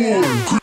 Yeah.